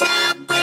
Siempre.